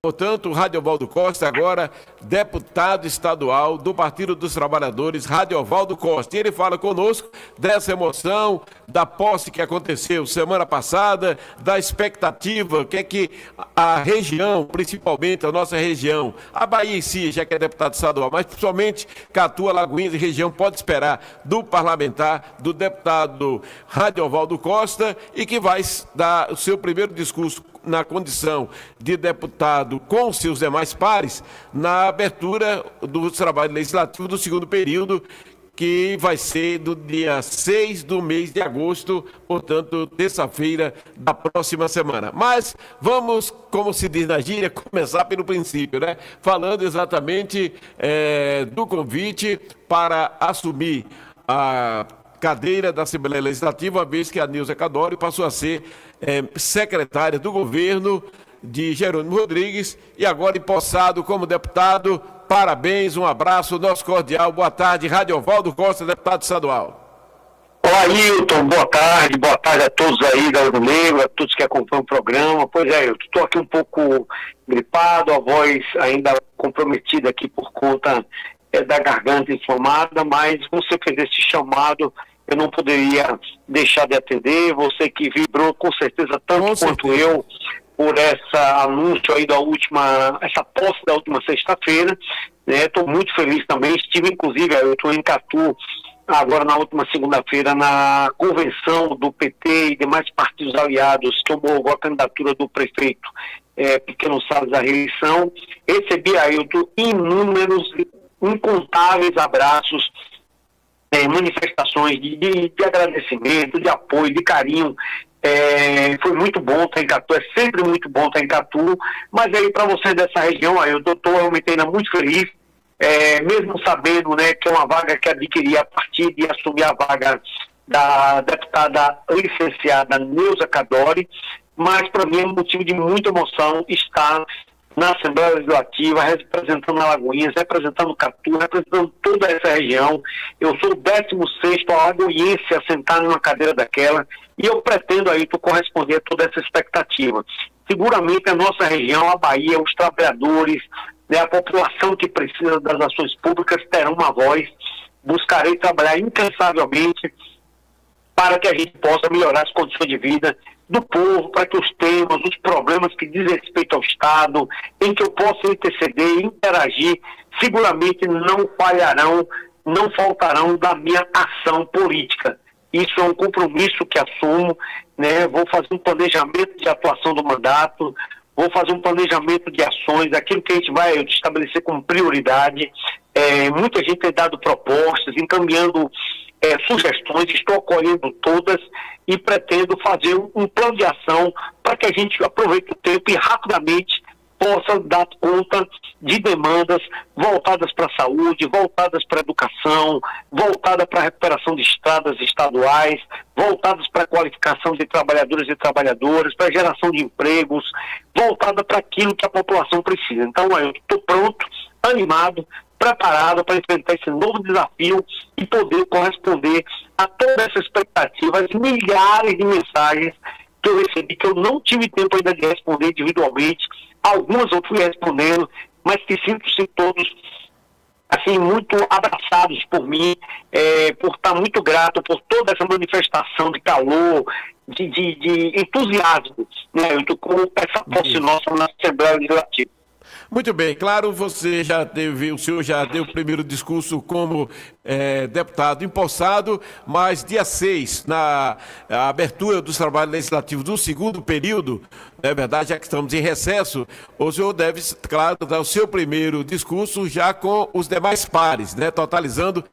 Portanto, o Radiovaldo Costa, agora deputado estadual do Partido dos Trabalhadores, Radiovaldo Costa. E ele fala conosco dessa emoção, da posse que aconteceu semana passada, da expectativa, que é que a região, principalmente a nossa região, a Bahia em si, já que é deputado estadual, mas principalmente Catua, Lagoinhas e região, pode esperar do parlamentar, do deputado Radiovaldo Costa, e que vai dar o seu primeiro discurso na condição de deputado com seus demais pares na abertura do trabalho legislativo do segundo período, que vai ser do dia 6 do mês de agosto, portanto, terça-feira da próxima semana. Mas vamos, como se diz na gíria, começar pelo princípio, né? Falando exatamente é, do convite para assumir a cadeira da Assembleia Legislativa, uma vez que a Nilza Cadori passou a ser é, secretária do governo de Jerônimo Rodrigues e agora empossado como deputado. Parabéns, um abraço, nosso cordial. Boa tarde, Rádio Valdo Costa, deputado estadual. Olá, Ailton, boa tarde, boa tarde a todos aí da Ouro Negro, a todos que acompanham o programa. Pois é, eu estou aqui um pouco gripado, a voz ainda comprometida aqui por conta é, da garganta inflamada, mas você fez esse chamado eu não poderia deixar de atender. Você que vibrou com certeza tanto com quanto certeza. eu por essa anúncio aí da última, essa posse da última sexta-feira. Estou né? muito feliz também. Estive, inclusive, eu estou em Catu agora na última segunda-feira na convenção do PT e demais partidos aliados que homologou a candidatura do prefeito é, Pequeno Salles à reeleição. Recebi, Ailton, inúmeros, incontáveis abraços é, manifestações de, de, de, agradecimento, de apoio, de carinho. É, foi muito bom estar em Catu, é sempre muito bom estar em Catu, mas aí para você dessa região, aí eu estou realmente ainda muito feliz, é, mesmo sabendo né, que é uma vaga que adquiri a partir de assumir a vaga da deputada licenciada Neuza Cadori, mas para mim é um motivo de muita emoção estar na Assembleia Legislativa, representando Alagoinhas, representando Catu, representando toda essa região. Eu sou o 16 alagoense a sentar numa cadeira daquela e eu pretendo aí corresponder a toda essa expectativa. Seguramente a nossa região, a Bahia, os trabalhadores, né, a população que precisa das ações públicas terão uma voz. Buscarei trabalhar incansavelmente para que a gente possa melhorar as condições de vida do povo, para que os temas, os problemas que dizem respeito ao Estado, em que eu possa interceder, interagir, seguramente não falharão, não faltarão da minha ação política. Isso é um compromisso que assumo, né? Vou fazer um planejamento de atuação do mandato, vou fazer um planejamento de ações, aquilo que a gente vai estabelecer como prioridade. É, muita gente tem dado propostas, encaminhando é, sugestões, estou acolhendo todas e pretendo fazer um, plano de ação para que a gente aproveite o tempo e rapidamente possa dar conta de demandas voltadas para a saúde, voltadas para a educação, voltadas para a recuperação de estradas estaduais, voltadas para a qualificação de trabalhadores e trabalhadoras, para a geração de empregos, voltada para aquilo que a população precisa. Então, eu estou pronto, animado, preparado para enfrentar esse novo desafio e poder corresponder a toda essa expectativa, as milhares de mensagens que eu recebi, que eu não tive tempo ainda de responder individualmente, algumas eu fui respondendo, mas que sinto-se todos assim muito abraçados por mim, é, por estar muito grato por toda essa manifestação de calor, de, de, de entusiasmo, né, com essa posse nossa na Assembleia Legislativa. Muito bem, claro, você já teve, o senhor já deu o primeiro discurso como é, deputado empossado, mas dia 6, na abertura dos trabalhos legislativos do segundo período, é verdade, já que estamos em recesso, o senhor deve, claro, dar o seu primeiro discurso já com os demais pares, né, totalizando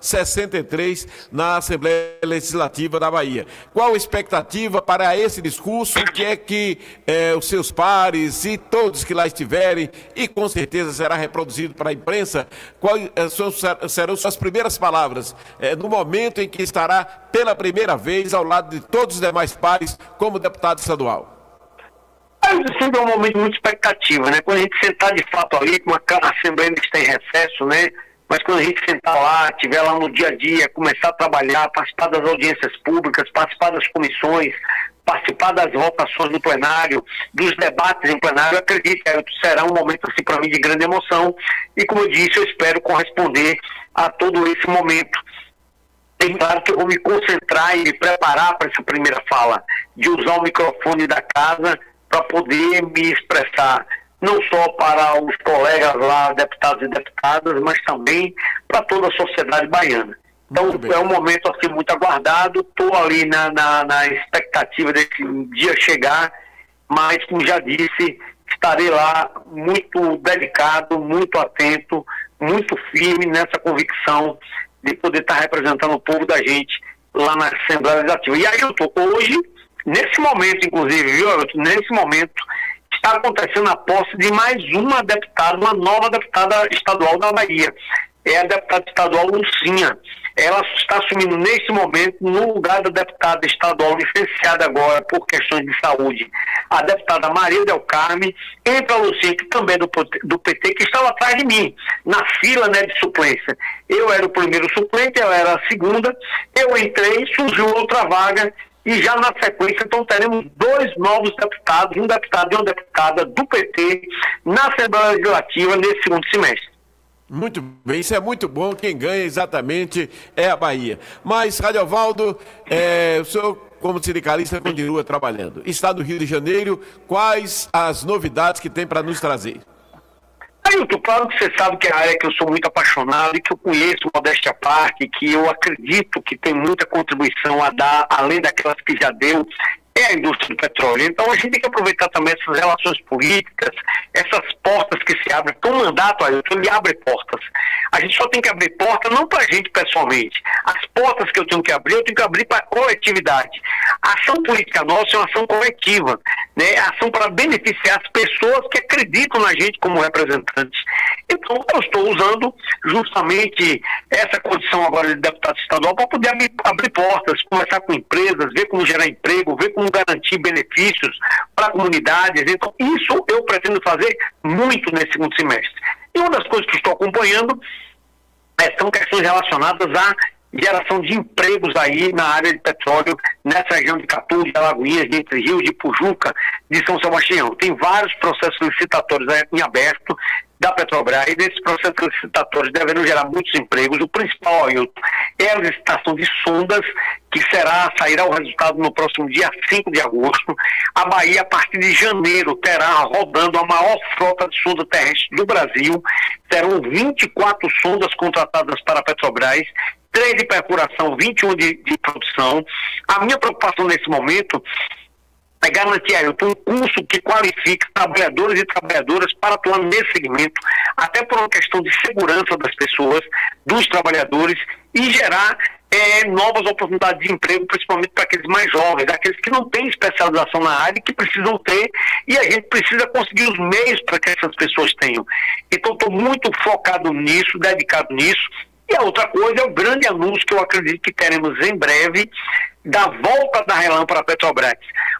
63 na Assembleia Legislativa da Bahia. Qual a expectativa para esse discurso? O que é que é, os seus pares e todos que lá estiverem, e com certeza será reproduzido para a imprensa, quais é, serão suas primeiras palavras é, no momento em que estará pela primeira vez ao lado de todos os demais pares como deputado estadual? sempre é um momento muito expectativa, né? Quando a gente sentar de fato ali, com a Assembleia que está em recesso, né? Mas quando a gente sentar lá, estiver lá no dia a dia, começar a trabalhar, participar das audiências públicas, participar das comissões, participar das votações no plenário, dos debates em plenário, acredito que será um momento assim para mim de grande emoção e como eu disse, eu espero corresponder a todo esse momento. É claro que eu vou me concentrar e me preparar para essa primeira fala, de usar o microfone da casa para poder me expressar não só para os colegas lá, deputados e deputadas, mas também para toda a sociedade baiana. Então é um momento assim muito aguardado, estou ali na, na, na, expectativa desse dia chegar, mas como já disse, estarei lá muito dedicado, muito atento, muito firme nessa convicção de poder estar representando o povo da gente lá na Assembleia Legislativa. E aí eu estou hoje, nesse momento, inclusive, viu, nesse momento, está acontecendo a posse de mais uma deputada, uma nova deputada estadual da Bahia. É a deputada estadual Lucinha ela está assumindo nesse momento, no lugar da deputada estadual licenciada agora por questões de saúde, a deputada Maria Del Carme, entra a Lucinha, que também é do, do PT, que estava atrás de mim, na fila né, de suplência. Eu era o primeiro suplente, ela era a segunda, eu entrei, surgiu outra vaga, e já na sequência, então, teremos dois novos deputados, um deputado e uma deputada do PT, na Assembleia Legislativa nesse segundo semestre. Muito bem, isso é muito bom. Quem ganha exatamente é a Bahia. Mas, Radiovaldo, é, o senhor, como sindicalista, continua trabalhando. Está no Rio de Janeiro, quais as novidades que tem para nos trazer? Ailton, claro que você sabe que é a área que eu sou muito apaixonado e que eu conheço, modéstia à parte, que eu acredito que tem muita contribuição a dar, além daquelas que já deu, é a indústria do petróleo. Então a gente tem que aproveitar também essas relações políticas, essas portas que se abrem. Então o mandato, Ailton, ele abre portas. A gente só tem que abrir porta não para a gente pessoalmente. As portas que eu tenho que abrir, eu tenho que abrir para a coletividade. A ação política nossa é uma ação coletiva, né? Ação para beneficiar as pessoas que acreditam na gente como representantes. Então eu estou usando justamente essa condição agora de deputado estadual para poder abrir, portas, conversar com empresas, ver como gerar emprego, ver como como garantir benefícios para comunidades. Então, isso eu pretendo fazer muito nesse segundo semestre. E uma das coisas que estou acompanhando é, são questões relacionadas à geração de empregos aí na área de petróleo, nessa região de Catu, de Alagoinhas, de Entre Rios, de Pujuca, de São Sebastião. Tem vários processos licitatórios em aberto da Petrobras e desses processos licitatórios devem gerar muitos empregos. O principal, Ailton, é a licitação de sondas, que será, sairá o resultado no próximo dia 5 de agosto. A Bahia, a partir de janeiro, terá rodando a maior frota de sonda terrestre do Brasil. Serão 24 sondas contratadas para a Petrobras, 3 de perfuração, 21 de, de produção. A minha preocupação nesse momento é garantir aí, um curso que qualifique trabalhadores e trabalhadoras para atuar nesse segmento, até por uma questão de segurança das pessoas, dos trabalhadores e gerar é, novas oportunidades de emprego, principalmente para aqueles mais jovens, aqueles que não têm especialização na área e que precisam ter, e a gente precisa conseguir os meios para que essas pessoas tenham. Então, estou muito focado nisso, dedicado nisso. E a outra coisa é o grande anúncio que eu acredito que teremos em breve da volta da Relan para a Petrobras,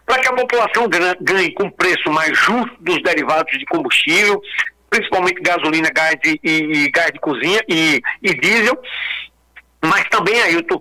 para que a população ganhe com preço mais justo dos derivados de combustível, principalmente gasolina, gás e, e, e gás de cozinha e, e diesel, mas também, Ailton,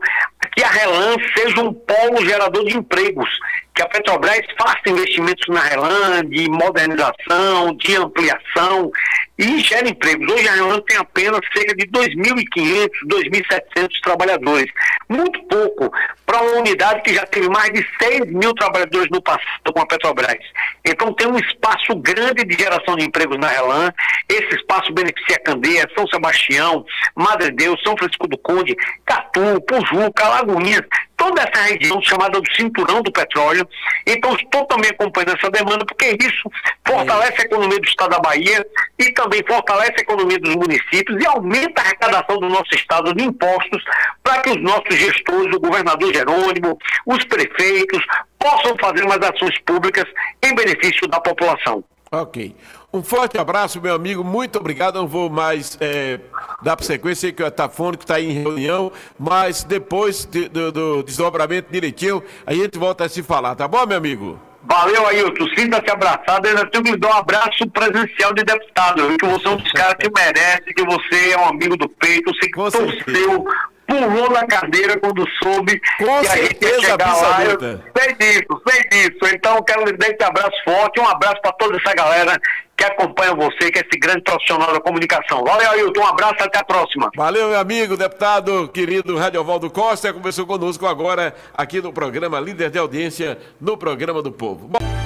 que a Relan seja um polo gerador de empregos, que a Petrobras faça investimentos na Relan de modernização, de ampliação e gere empregos. Hoje a Relan tem apenas cerca de 2.500, 2.700 trabalhadores. Muito pouco para uma unidade que já teve mais de 6 mil trabalhadores no passado com a Petrobras. Então tem um espaço grande de geração de empregos na Relan. Esse espaço beneficia Candeia, São Sebastião, Madre Deus, São Francisco do Conde, Catu, Pujuca, Lagoinhas, toda essa região chamada do cinturão do petróleo. Então, estou também acompanhando essa demanda, porque isso fortalece a economia do estado da Bahia e também fortalece a economia dos municípios e aumenta a arrecadação do nosso estado de impostos para que os nossos gestores, o governador Jerônimo, os prefeitos, possam fazer mais ações públicas em benefício da população. Ok. Um forte abraço, meu amigo. Muito obrigado. Não vou mais é, dar para sequência, sei que o Atafônico está em reunião, mas depois de, do, do, desdobramento direitinho, a gente volta a se falar, tá bom, meu amigo? Valeu, Ailton. Sinta-se abraçado. Eu tenho que dar um abraço presencial de deputado. Que você é um dos caras que merece, que você é um amigo do peito, você que torceu pulou na cadeira quando soube Com que a gente ia chegar lá. Eu sei disso, sei disso. Então, quero lhe dar esse abraço forte, um abraço para toda essa galera que acompanha você, que é esse grande profissional da comunicação. Valeu, Ailton, um abraço, até a próxima. Valeu, meu amigo, deputado querido Radiovaldo Costa, conversou conosco agora aqui no programa Líder de Audiência, no programa do Povo. Bom...